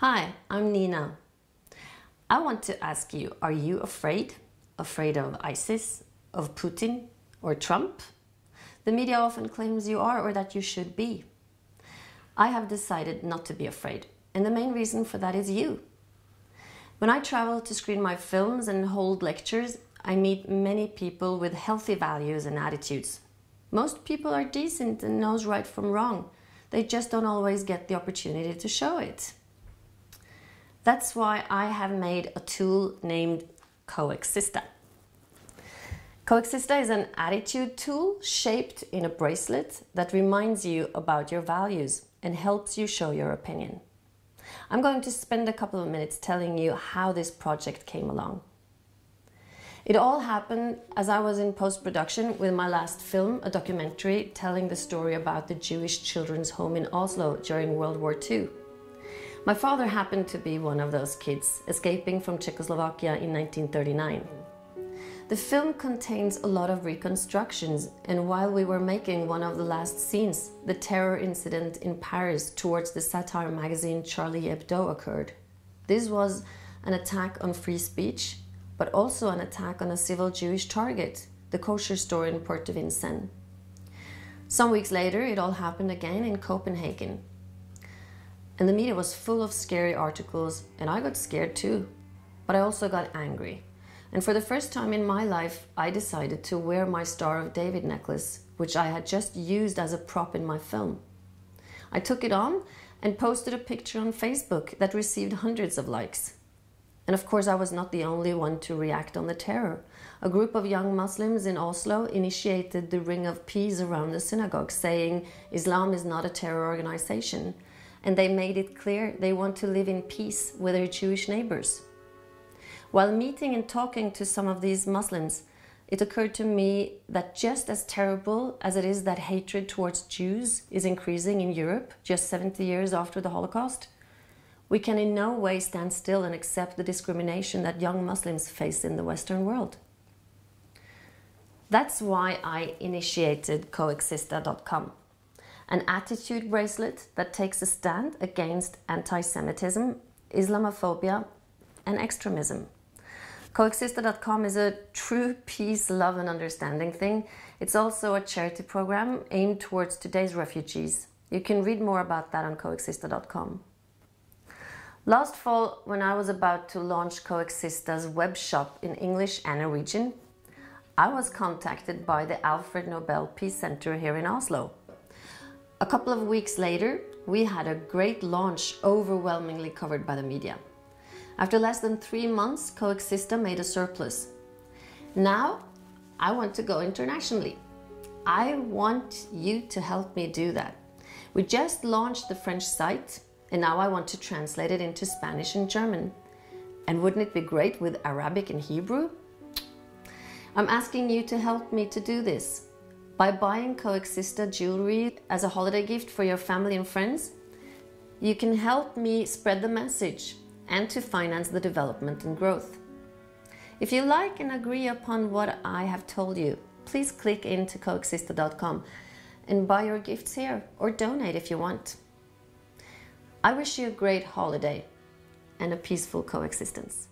Hi, I'm Nina. I want to ask you are you afraid? Afraid of ISIS, of Putin, or Trump? The media often claims you are or that you should be. I have decided not to be afraid, and the main reason for that is you. When I travel to screen my films and hold lectures, I meet many people with healthy values and attitudes. Most people are decent and knows right from wrong. They just don't always get the opportunity to show it. That's why I have made a tool named Coexista. Coexista is an attitude tool shaped in a bracelet that reminds you about your values and helps you show your opinion. I'm going to spend a couple of minutes telling you how this project came along. It all happened as I was in post production with my last film, a documentary telling the story about the Jewish children's home in Oslo during World War II. My father happened to be one of those kids escaping from Czechoslovakia in 1939. The film contains a lot of reconstructions, and while we were making one of the last scenes, the terror incident in Paris towards the satire magazine Charlie Hebdo occurred. This was an attack on free speech, but also an attack on a civil Jewish target, the kosher store in Porte de Vincennes. Some weeks later, it all happened again in Copenhagen, and the media was full of scary articles, and I got scared too. But I also got angry. And for the first time in my life, I decided to wear my Star of David necklace, which I had just used as a prop in my film. I took it on and posted a picture on Facebook that received hundreds of likes. And of course, I was not the only one to react on the terror. A group of young Muslims in Oslo initiated the Ring of Peace around the synagogue, saying Islam is not a terror organization and they made it clear they want to live in peace with their Jewish neighbors. While meeting and talking to some of these Muslims, it occurred to me that just as terrible as it is that hatred towards Jews is increasing in Europe just 70 years after the Holocaust, we can in no way stand still and accept the discrimination that young Muslims face in the Western world. That's why I initiated coexista.com an attitude bracelet that takes a stand against anti Semitism, Islamophobia, and extremism. Coexista.com is a true peace, love, and understanding thing. It's also a charity program aimed towards today's refugees. You can read more about that on coexista.com. Last fall, when I was about to launch Coexista's web shop in English and Norwegian, I was contacted by the Alfred Nobel Peace Center here in Oslo. A couple of weeks later, we had a great launch overwhelmingly covered by the media. After less than three months, Coexista made a surplus. Now, I want to go internationally. I want you to help me do that. We just launched the French site, and now I want to translate it into Spanish and German. And wouldn't it be great with Arabic and Hebrew? I'm asking you to help me to do this. By buying Coexista jewelry as a holiday gift for your family and friends, you can help me spread the message and to finance the development and growth. If you like and agree upon what I have told you, please click into coexista.com and buy your gifts here or donate if you want. I wish you a great holiday and a peaceful coexistence.